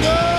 Fernando!